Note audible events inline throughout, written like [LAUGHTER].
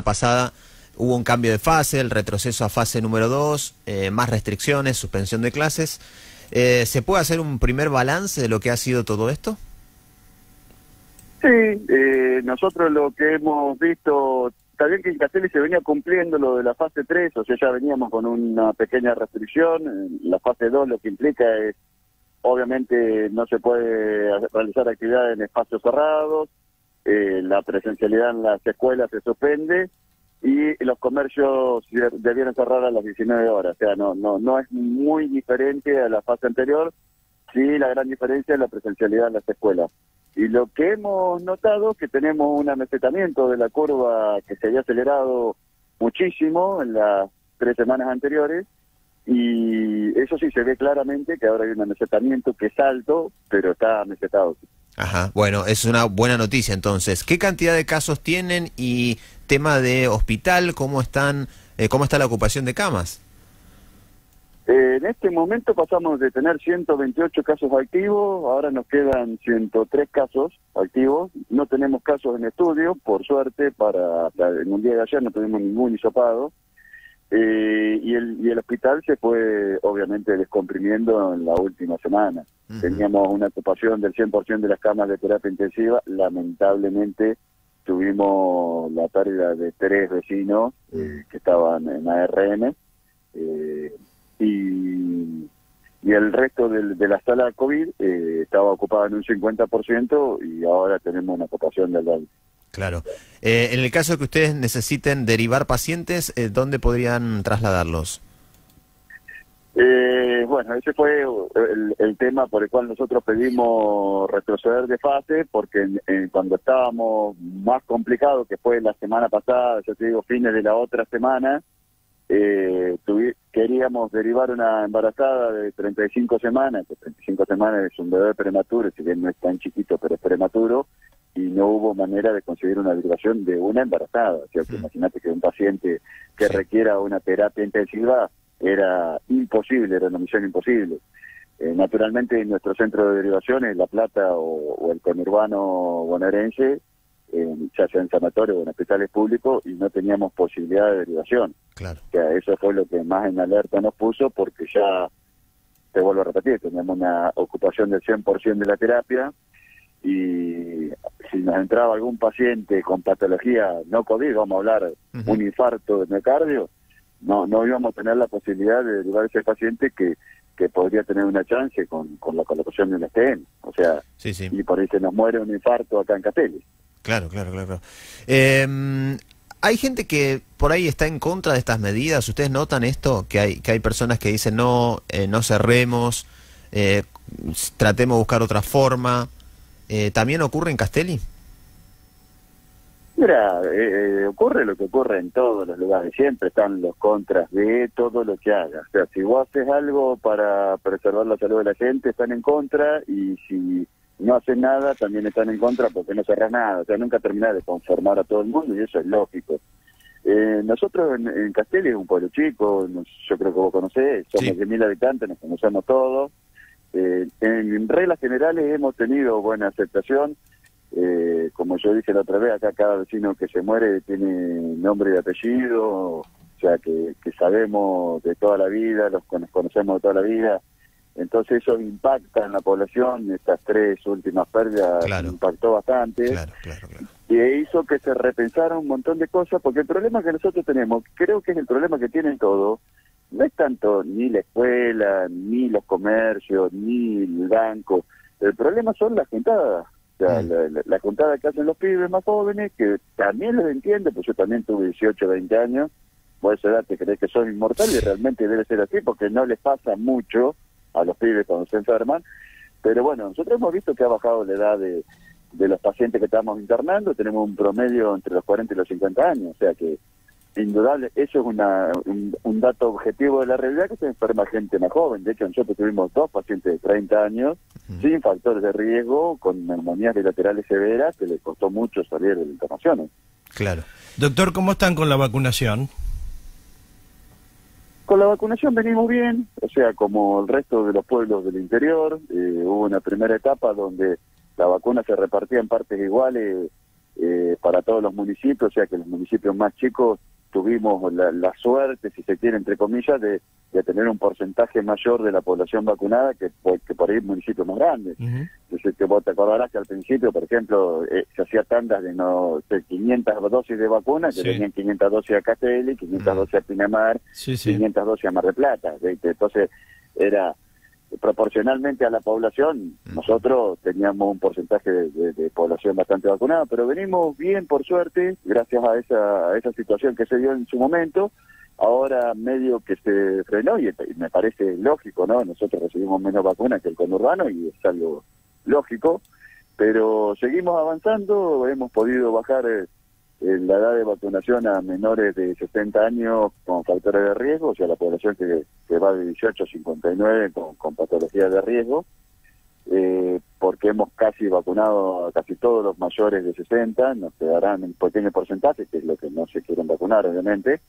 pasada hubo un cambio de fase, el retroceso a fase número 2, eh, más restricciones, suspensión de clases. Eh, ¿Se puede hacer un primer balance de lo que ha sido todo esto? Sí, eh, nosotros lo que hemos visto, también que en Castelli se venía cumpliendo lo de la fase 3, o sea, ya veníamos con una pequeña restricción. La fase 2 lo que implica es, obviamente, no se puede realizar actividades en espacios cerrados, eh, la presencialidad en las escuelas se suspende y los comercios debieron cerrar a las 19 horas. O sea, no, no, no es muy diferente a la fase anterior, sí la gran diferencia es la presencialidad en las escuelas. Y lo que hemos notado es que tenemos un amesetamiento de la curva que se había acelerado muchísimo en las tres semanas anteriores y eso sí se ve claramente que ahora hay un amesetamiento que es alto, pero está amesetado. Ajá, bueno, es una buena noticia entonces. ¿Qué cantidad de casos tienen y tema de hospital, cómo están, eh, cómo está la ocupación de camas? Eh, en este momento pasamos de tener 128 casos activos, ahora nos quedan 103 casos activos. No tenemos casos en estudio, por suerte, para en un día de ayer no tuvimos ningún hisopado. Eh, y, el, y el hospital se fue obviamente descomprimiendo en la última semana. Teníamos una ocupación del 100% de las camas de terapia intensiva. Lamentablemente tuvimos la pérdida de tres vecinos eh, que estaban en ARN. Eh, y, y el resto de, de la sala COVID eh, estaba ocupada en un 50% y ahora tenemos una ocupación del 20%. Claro. Eh, en el caso de que ustedes necesiten derivar pacientes, eh, ¿dónde podrían trasladarlos? Eh, bueno, ese fue el, tema por el cual nosotros pedimos retroceder de fase, porque cuando estábamos más complicados, que fue la semana pasada, ya te digo, fines de la otra semana, eh, queríamos derivar una embarazada de 35 semanas, que 35 semanas es un bebé prematuro, si bien no es tan chiquito, pero es prematuro, y no hubo manera de conseguir una derivación de una embarazada. O sea, imagínate que un paciente que requiera una terapia intensiva era imposible, era una misión imposible. Eh, naturalmente, en nuestro centro de derivaciones, La Plata o, el conurbano bonaerense, eh, ya sea en sanatorio o en hospitales públicos, y no teníamos posibilidad de derivación. Claro. O sea, eso fue lo que más en alerta nos puso, porque ya, te vuelvo a repetir, teníamos una ocupación del 100% de la terapia, y si nos entraba algún paciente con patología no COVID, vamos a hablar un infarto de miocardio, no no íbamos a tener la posibilidad de derivar a ese paciente que que podría tener una chance con, con la colocación de un STM. O sea, y por ahí se nos muere un infarto acá en Catelli. Claro, claro, claro. Eh, hay gente que por ahí está en contra de estas medidas. ¿Ustedes notan esto? Que hay, que hay personas que dicen no, eh, no cerremos, eh, tratemos de buscar otra forma. Eh, ¿También ocurre en Castelli? Mira, eh, ocurre lo que ocurre en todos los lugares, siempre están los contras de todo lo que hagas. O sea, si vos haces algo para preservar la salud de la gente, están en contra, y si no haces nada, también están en contra porque no cerrás nada. O sea, nunca terminás de conformar a todo el mundo, y eso es lógico. Eh, nosotros en, en Castelli es un pueblo chico, yo creo que vos conocés, somos de mil habitantes, nos conocemos todos. Eh, en reglas generales hemos tenido buena aceptación. Eh, como yo dije la otra vez, acá cada vecino que se muere tiene nombre y apellido, o sea que, sabemos de toda la vida, los nos conocemos de toda la vida. Entonces eso impacta en la población, estas tres últimas pérdidas impactó bastante. y hizo que se repensara un montón de cosas, porque el problema que nosotros tenemos, creo que es el problema que tienen todos, no es tanto ni la escuela, ni los comercios, ni el banco. El problema son las juntadas. O sea, la, juntada que hacen los pibes más jóvenes, que también los entiendo, pues yo también tuve 18, 20 años, vos a esa edad te crees que son inmortales, realmente debe ser así, porque no les pasa mucho a los pibes cuando se enferman. Pero bueno, nosotros hemos visto que ha bajado la edad de, de los pacientes que estamos internando, tenemos un promedio entre los 40 y los 50 años, o sea que indudable, eso es una, un, dato objetivo de la realidad que se enferma gente más joven. De hecho, nosotros tuvimos dos pacientes de 30 años sin factores de riesgo, con neumonías bilaterales severas, que les costó mucho salir de la internación. Claro. Doctor, ¿cómo están con la vacunación? Con la vacunación venimos bien, o sea, como el resto de los pueblos del interior, eh, hubo una primera etapa donde la vacuna se repartía en partes iguales eh, para todos los municipios, o sea que los municipios más chicos tuvimos la, la suerte, si se quiere, entre comillas, de, de, tener un porcentaje mayor de la población vacunada que, por, que por ahí municipios más grandes. Uh -huh. Entonces, que vos te acordarás que al principio, por ejemplo, eh, se hacía tandas de, no, de 500 dosis de vacuna, que sí. tenían 500 dosis a Castelli, 500 uh -huh. dosis a Pinamar, sí, sí. 500 dosis a Mar del Plata. ¿viste? Entonces, era proporcionalmente a la población, nosotros teníamos un porcentaje de, de, de, población bastante vacunada, pero venimos bien, por suerte, gracias a esa, a esa situación que se dio en su momento. Ahora medio que se frenó y, y me parece lógico, ¿no? Nosotros recibimos menos vacunas que el conurbano y es algo lógico, pero seguimos avanzando, hemos podido bajar eh, la edad de vacunación a menores de 60 años con factores de riesgo, o sea, la población que, que va de 18 a 59 con, con patologías de riesgo, eh, porque hemos casi vacunado a casi todos los mayores de 60, nos quedarán un pequeño porcentaje, que es lo que no se quieren vacunar, obviamente,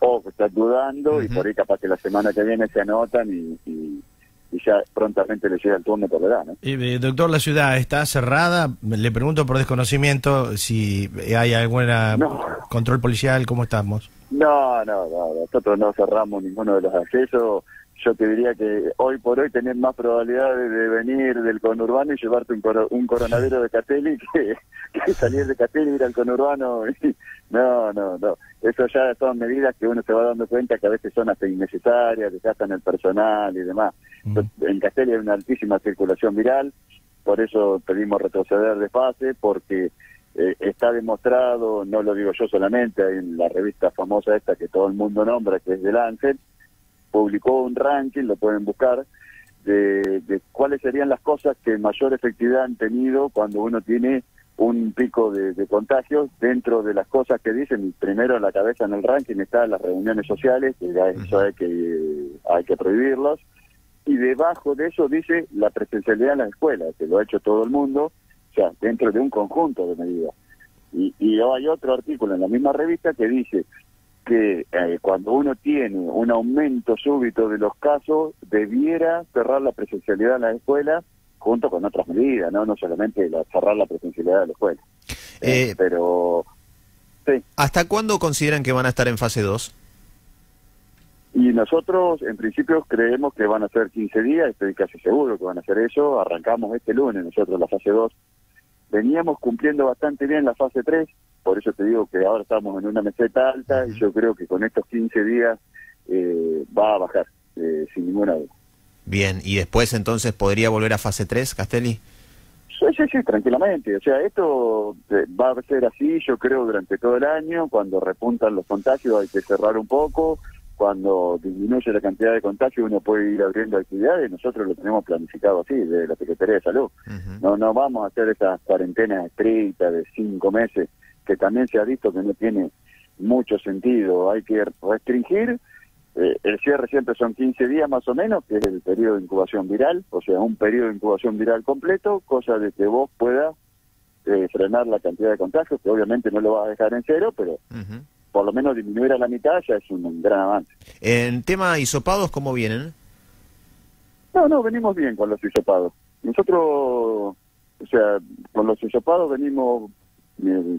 o que están dudando uh -huh. y por ahí capaz que la semana que viene se anotan y, y y ya prontamente le llega el turno por la edad. ¿no? Eh, doctor, ¿la ciudad está cerrada? Le pregunto por desconocimiento si hay algún no. control policial, ¿cómo estamos? No, no, no, nosotros no cerramos ninguno de los accesos. Yo te diría que hoy por hoy tenés más probabilidades de venir del conurbano y llevarte un, coro, un coronavírus de Catelli que, que, salir de Catelli y ir al conurbano. No, no, no. Eso ya son medidas que uno se va dando cuenta que a veces son hasta innecesarias, desgastan el personal y demás. Mm. En Castelli hay una altísima circulación viral, por eso pedimos retroceder de fase, porque eh, está demostrado, no lo digo yo solamente, en la revista famosa esta que todo el mundo nombra, que es de Lancet, publicó un ranking, lo pueden buscar, de, de cuáles serían las cosas que mayor efectividad han tenido cuando uno tiene un pico de, de, contagios dentro de las cosas que dicen primero en la cabeza en el ranking están las reuniones sociales que ya eso hay que hay que prohibirlos y debajo de eso dice la presencialidad en las escuelas que lo ha hecho todo el mundo o sea dentro de un conjunto de medidas. Y, y hay otro artículo en la misma revista que dice que eh, cuando uno tiene un aumento súbito de los casos debiera cerrar la presencialidad en las escuelas junto con otras medidas, no no solamente la, cerrar la presencialidad de la escuela. Eh, eh, pero, sí. ¿Hasta cuándo consideran que van a estar en fase 2? Y nosotros, en principio, creemos que van a ser 15 días, estoy casi seguro que van a hacer eso. Arrancamos este lunes nosotros la fase 2. Veníamos cumpliendo bastante bien la fase 3, por eso te digo que ahora estamos en una meseta alta y yo creo que con estos 15 días eh, va a bajar, eh, sin ninguna duda. Bien, ¿y después entonces podría volver a fase 3, Castelli? Sí, sí, sí, tranquilamente. O sea, esto eh, va a ser así, yo creo, durante todo el año. Cuando repuntan los contagios hay que cerrar un poco. Cuando disminuye la cantidad de contagios uno puede ir abriendo actividades. Nosotros lo tenemos planificado así, de la Secretaría de Salud. Uh -huh. No no vamos a hacer esas cuarentenas estrictas de cinco meses, que también se ha visto que no tiene mucho sentido. Hay que restringir eh, el cierre siempre son 15 días más o menos, que es el periodo de incubación viral, o sea, un periodo de incubación viral completo, cosa de que vos puedas eh, frenar la cantidad de contagios, que obviamente no lo vas a dejar en cero, pero uh -huh. por lo menos disminuir a la mitad ya es un, un gran avance. En tema hisopados, ¿cómo vienen? No, no, venimos bien con los hisopados. Nosotros, o sea, con los hisopados venimos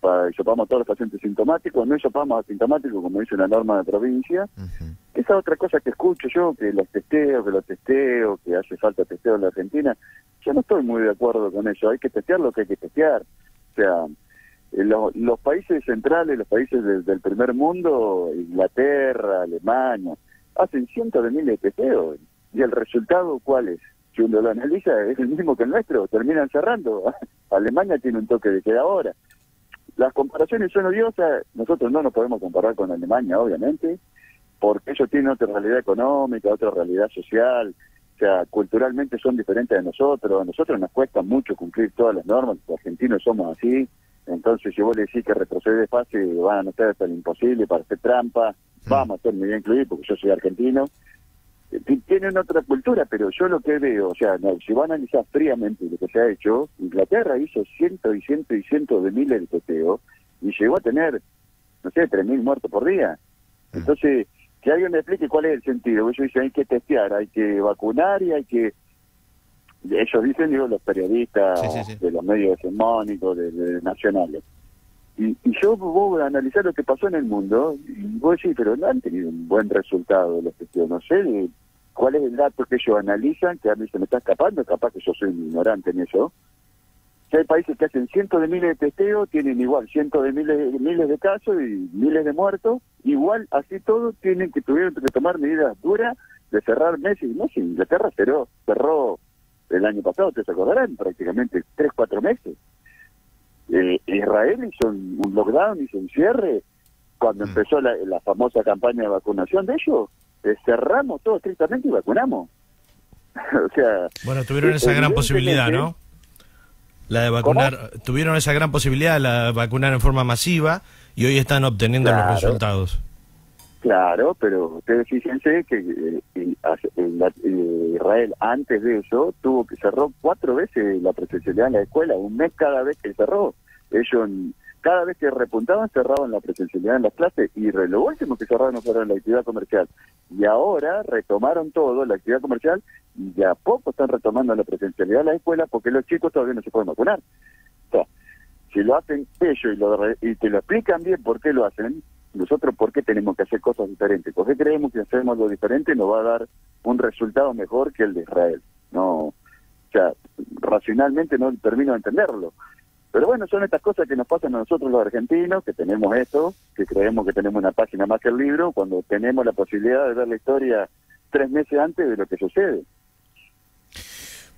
para hisopamos a todos los pacientes sintomáticos, no hisopamos asintomáticos como dice la norma de provincia. Uh -huh. Esa otra cosa que escucho yo, que los testeo, que los testeo, que hace falta testeo en la Argentina, yo no estoy muy de acuerdo con eso. Hay que testear lo que hay que testear. O sea, los, los países centrales, los países de, del primer mundo, Inglaterra, Alemania, hacen cientos de miles de testeos. ¿Y el resultado cuál es? Si uno lo analiza, es el mismo que el nuestro, terminan cerrando. [LAUGHS] Alemania tiene un toque de queda ahora las comparaciones son odiosas, nosotros no nos podemos comparar con Alemania, obviamente, porque ellos tienen otra realidad económica, otra realidad social, o sea, culturalmente son diferentes de nosotros, a nosotros nos cuesta mucho cumplir todas las normas, los argentinos somos así, entonces si vos le decís que retrocede fácil, van a notar hasta lo imposible para hacer trampa, vamos a ser muy bien incluidos porque yo soy argentino, tienen otra cultura, pero yo lo que veo, o sea, no, si van a analizar fríamente lo que se ha hecho, Inglaterra hizo cientos y cientos y cientos de miles de testeos y llegó a tener, no sé, tres mil muertos por día. Entonces, que alguien me explique cuál es el sentido. Ellos dicen hay que testear, hay que vacunar y hay que... Ellos dicen, digo, los periodistas sí, sí, sí. de los medios hegemónicos, de, de nacionales. Y, y yo voy a analizar lo que pasó en el mundo y voy a decir, pero no han tenido un buen resultado los testeos. No sé cuál es el dato que ellos analizan, que a mí se me está escapando, capaz que yo soy ignorante en eso. Si hay países que hacen cientos de miles de testeos, tienen igual cientos de miles, miles de casos y miles de muertos, igual así todo tienen que tuvieron que tomar medidas duras de cerrar meses y meses. Inglaterra cerró, cerró el año pasado, te acordarán, prácticamente tres, cuatro meses. Eh, Israel hizo un, lockdown, hizo un cierre, cuando mm. empezó la, famosa campaña de vacunación de ellos, eh, cerramos todo estrictamente y vacunamos. [LAUGHS] o sea... Bueno, tuvieron esa gran posibilidad, ¿no? La de vacunar, tuvieron esa gran posibilidad, la de vacunar en forma masiva y hoy están obteniendo los resultados. Claro, pero ustedes fíjense que eh, eh, Israel antes de eso tuvo que cerró cuatro veces la presencialidad en la escuela, un mes cada vez que cerró. Ellos cada vez que repuntaban cerraban la presencialidad en las clases y lo último que cerraron fueron la actividad comercial. Y ahora retomaron todo, la actividad comercial, y ya a poco están retomando la presencialidad en la escuela porque los chicos todavía no se pueden vacunar. Si lo hacen ellos y, lo, y te lo explican bien por qué lo hacen, nosotros por qué tenemos que hacer cosas diferentes, por qué creemos que hacemos algo diferente nos va a dar un resultado mejor que el de Israel. No, o sea, racionalmente no termino de entenderlo. Pero bueno, son estas cosas que nos pasan a nosotros los argentinos, que tenemos esto, que creemos que tenemos una página más que el libro, cuando tenemos la posibilidad de ver la historia tres meses antes de lo que sucede.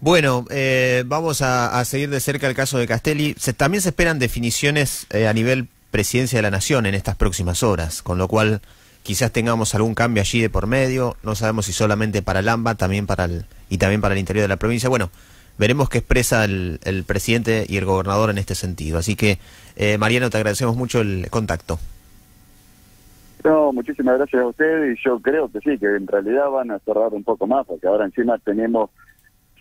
Bueno, eh, vamos a, seguir de cerca el caso de Castelli. Se, también se esperan definiciones eh, a nivel presidencia de la nación en estas próximas horas, con lo cual quizás tengamos algún cambio allí de por medio, no sabemos si solamente para el AMBA, también para el, y también para el interior de la provincia. Bueno, veremos qué expresa el, presidente y el gobernador en este sentido. Así que, eh, Mariano, te agradecemos mucho el contacto. No, muchísimas gracias a usted y yo creo que sí, que en realidad van a cerrar un poco más, porque ahora encima tenemos,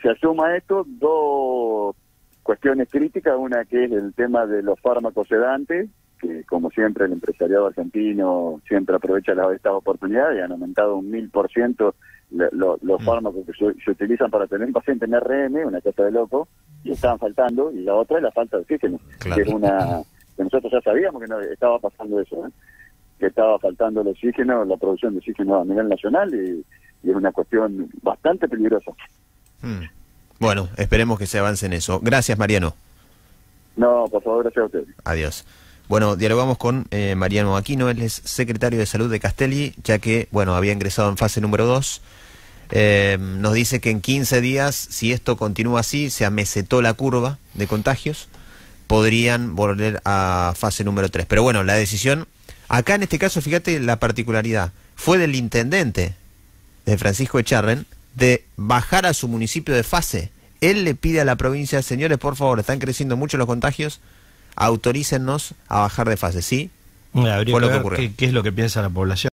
se asuma esto, dos cuestiones críticas, una que es el tema de los fármacos sedantes, que como siempre el empresariado argentino siempre aprovecha la, estas oportunidades y han aumentado un mil por ciento los mm. fármacos que se, utilizan para tener un paciente en RM, una cosa de loco, y estaban faltando, y la otra es la falta de oxígeno, que es una que nosotros ya sabíamos que no estaba pasando eso, ¿eh? que estaba faltando el oxígeno, la producción de oxígeno a nivel nacional, y, es una cuestión bastante peligrosa. Mm. Bueno, esperemos que se avance en eso. Gracias, Mariano. No, por favor, gracias a usted. Adiós. Bueno, dialogamos con eh, Mariano Aquino, él es secretario de Salud de Castelli, ya que, bueno, había ingresado en fase número 2. Eh, nos dice que en 15 días, si esto continúa así, se amesetó la curva de contagios, podrían volver a fase número 3. Pero bueno, la decisión, acá en este caso, fíjate la particularidad, fue del intendente de Francisco Echarren de bajar a su municipio de fase. Él le pide a la provincia, señores, por favor, están creciendo mucho los contagios, autorícennos a bajar de fase, ¿sí? Habría que ver qué es lo que piensa la población.